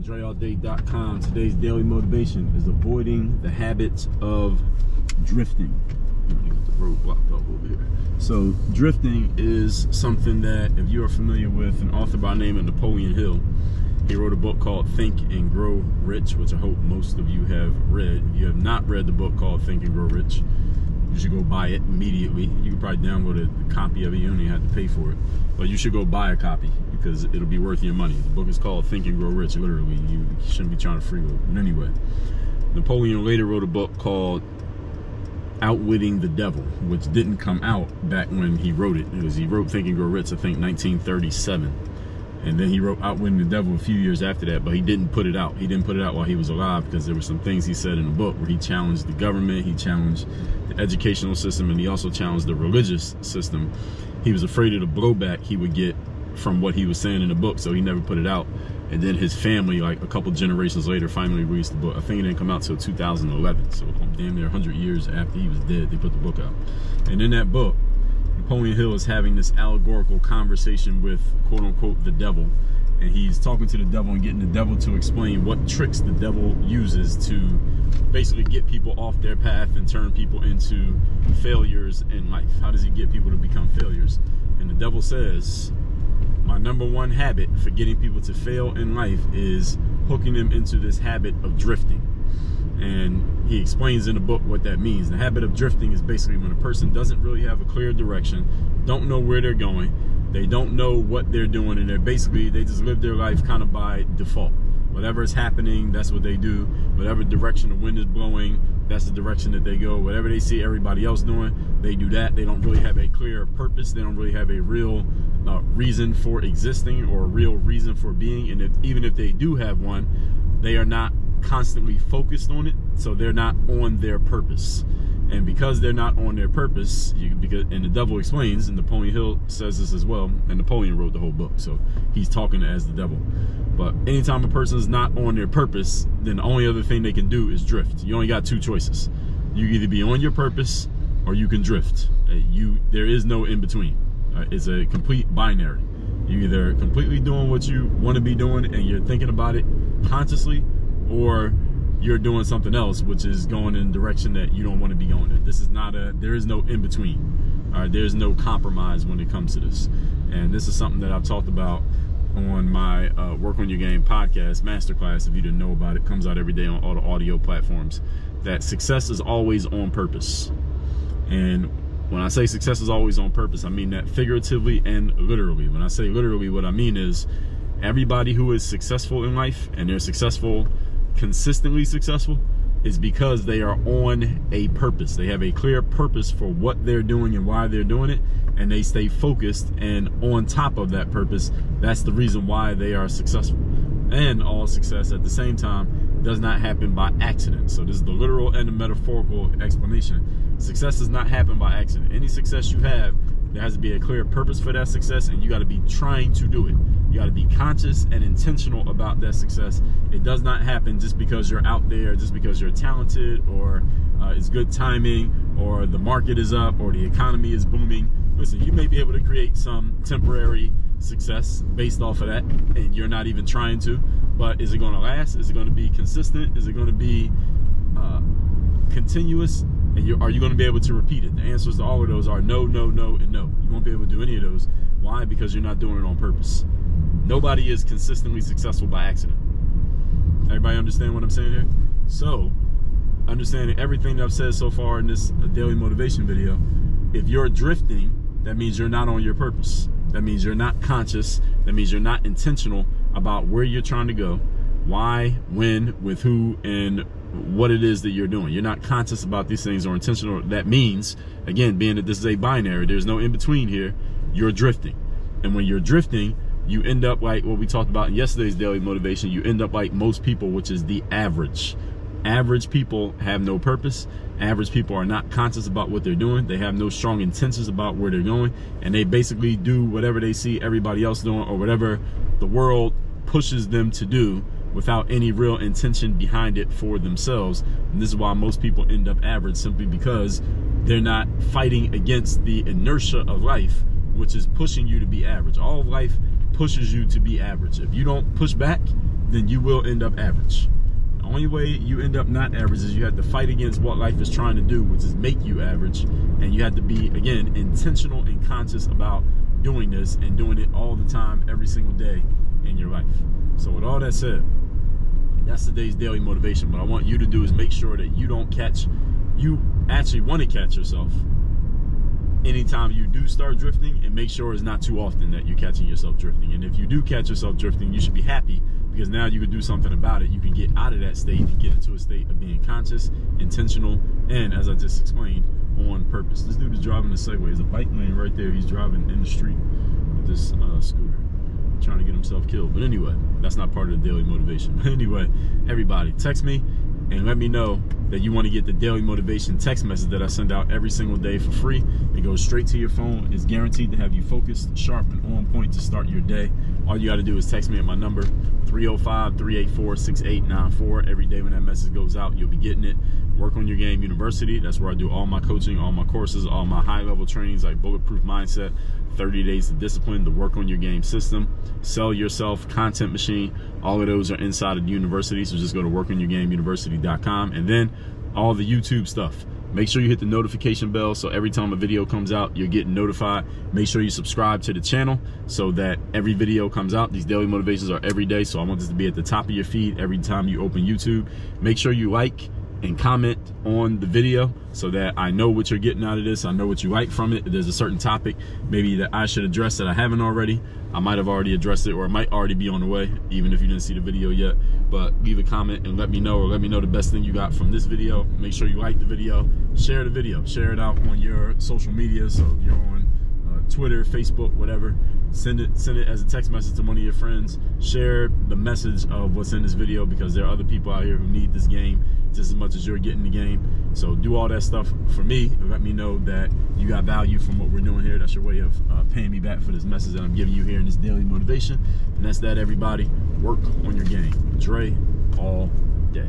DreAllDay.com. Today's daily motivation is avoiding the habits of drifting. So, drifting is something that, if you are familiar with an author by name of Napoleon Hill, he wrote a book called Think and Grow Rich, which I hope most of you have read. If you have not read the book called Think and Grow Rich, you should go buy it immediately. You can probably download a, copy of it. You even have to pay for it. But you should go buy a copy because it'll be worth your money. The book is called Think and Grow Rich. Literally, you shouldn't be trying to freeload. But anyway, Napoleon later wrote a book called Outwitting the Devil, which didn't come out back when he wrote it. Because he wrote Think and Grow Rich, I think, 1937 and then he wrote Outwitting the Devil a few years after that, but he didn't put it out. He didn't put it out while he was alive because there were some things he said in the book where he challenged the government, he challenged the educational system, and he also challenged the religious system. He was afraid of the blowback he would get from what he was saying in the book, so he never put it out. And then his family, like a couple generations later, finally released the book. I think it didn't come out till 2011, so damn near 100 years after he was dead, they put the book out. And in that book, Napoleon Hill is having this allegorical conversation with quote unquote the devil. And he's talking to the devil and getting the devil to explain what tricks the devil uses to basically get people off their path and turn people into failures in life. How does he get people to become failures? And the devil says, My number one habit for getting people to fail in life is hooking them into this habit of drifting and he explains in the book what that means. The habit of drifting is basically when a person doesn't really have a clear direction, don't know where they're going, they don't know what they're doing, and they're basically they just live their life kind of by default. Whatever is happening, that's what they do. Whatever direction the wind is blowing, that's the direction that they go. Whatever they see everybody else doing, they do that. They don't really have a clear purpose. They don't really have a real uh, reason for existing or a real reason for being. And if, even if they do have one, they are not constantly focused on it, so they're not on their purpose. And because they're not on their purpose, you, because and the devil explains, and Napoleon Hill says this as well, and Napoleon wrote the whole book, so he's talking as the devil. But anytime a person's not on their purpose, then the only other thing they can do is drift. You only got two choices. You either be on your purpose or you can drift. Uh, you there is no in between. Uh, it's a complete binary. You're either completely doing what you want to be doing and you're thinking about it consciously, or you're doing something else, which is going in a direction that you don't want to be going in. This is not a, there is no in between. All right, there's no compromise when it comes to this. And this is something that I've talked about on my uh, Work on Your Game podcast, masterclass. If you didn't know about it, comes out every day on all the audio platforms. That success is always on purpose. And when I say success is always on purpose, I mean that figuratively and literally. When I say literally, what I mean is everybody who is successful in life and they're successful consistently successful is because they are on a purpose. They have a clear purpose for what they're doing and why they're doing it, and they stay focused and on top of that purpose. That's the reason why they are successful. And all success at the same time does not happen by accident. So this is the literal and the metaphorical explanation. Success does not happen by accident. Any success you have, there has to be a clear purpose for that success, and you got to be trying to do it. You got to be conscious and intentional about that success. It does not happen just because you're out there, just because you're talented, or uh, it's good timing, or the market is up, or the economy is booming. Listen, you may be able to create some temporary success based off of that, and you're not even trying to. But is it going to last? Is it going to be consistent? Is it going to be uh, continuous? And you, are you going to be able to repeat it? The answers to all of those are no, no, no, and no. You won't be able to do any of those. Why? Because you're not doing it on purpose. Nobody is consistently successful by accident. Everybody understand what I'm saying here? So, understanding everything that I've said so far in this uh, daily motivation video, if you're drifting, that means you're not on your purpose. That means you're not conscious. That means you're not intentional about where you're trying to go, why, when, with who, and what it is that you're doing. You're not conscious about these things or intentional. That means, again, being that this is a binary, there's no in between here, you're drifting. And when you're drifting, you end up like what we talked about in yesterday's daily motivation. You end up like most people, which is the average. Average people have no purpose. Average people are not conscious about what they're doing. They have no strong intentions about where they're going. And they basically do whatever they see everybody else doing or whatever the world pushes them to do without any real intention behind it for themselves. And this is why most people end up average simply because they're not fighting against the inertia of life, which is pushing you to be average. All of life pushes you to be average. If you don't push back, then you will end up average. The only way you end up not average is you have to fight against what life is trying to do, which is make you average. And you have to be, again, intentional and conscious about doing this and doing it all the time, every single day in your life. So, with all that said, that's today's daily motivation. What I want you to do is make sure that you don't catch, you actually want to catch yourself anytime you do start drifting and make sure it's not too often that you're catching yourself drifting. And if you do catch yourself drifting, you should be happy because now you can do something about it. You can get out of that state and get into a state of being conscious, intentional, and as I just explained, on purpose. This dude is driving a Segway. There's a bike lane right there. He's driving in the street with this uh, scooter, trying to get himself killed. But anyway, that's not part of the daily motivation. But anyway, everybody, text me and let me know that you want to get the daily motivation text message that I send out every single day for free. It goes straight to your phone. It's guaranteed to have you focused, sharp, and on point to start your day. All you got to do is text me at my number 305-384-6894. Every day when that message goes out, you'll be getting it. Work on your game university. That's where I do all my coaching, all my courses, all my high level trainings like bulletproof mindset, 30 days of discipline to work on your game system, sell yourself, content machine. All of those are inside of the university. So just go to workonyourgameuniversity.com and then all the YouTube stuff. Make sure you hit the notification bell so every time a video comes out, you're getting notified. Make sure you subscribe to the channel so that every video comes out. These daily motivations are every day, so I want this to be at the top of your feed every time you open YouTube. Make sure you like and comment on the video so that I know what you're getting out of this. I know what you like from it. If there's a certain topic maybe that I should address that I haven't already, I might have already addressed it or it might already be on the way, even if you didn't see the video yet. But leave a comment and let me know or let me know the best thing you got from this video. Make sure you like the video, share the video, share it out on your social media. So if you're on uh, Twitter, Facebook, whatever, send it send it as a text message to one of your friends. Share the message of what's in this video because there are other people out here who need this game just as much as you're getting the game. So do all that stuff for me. Let me know that you got value from what we're doing here. That's your way of uh, paying me back for this message that I'm giving you here in this daily motivation. And that's that, everybody. Work on your game. Dre all day.